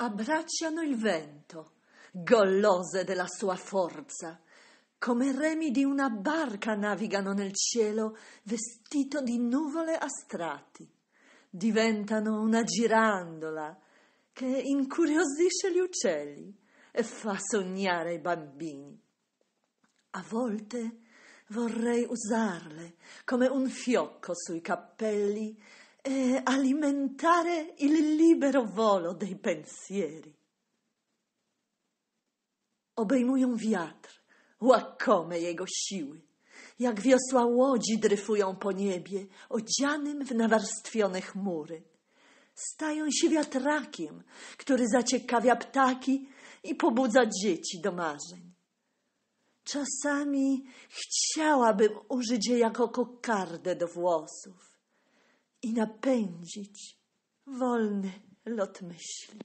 Abbracciano il vento, gollose della sua forza, come remi di una barca navigano nel cielo vestito di nuvole a strati. Diventano una girandola che incuriosisce gli uccelli e fa sognare i bambini. A volte vorrei usarle come un fiocco sui cappelli e alimentare il libero volo dei pensieri. Obejmują wiatr, łakomej jego siły, jak wiosła łodzi dryfują po niebie, odzianym w nawarstwione chmury. Stają się wiatrakiem, który zaciekawia ptaki i pobudza dzieci do marzeń. Czasami chciałabym użyć jej jako kokardę do włosów i napędzić wolny lot myśli.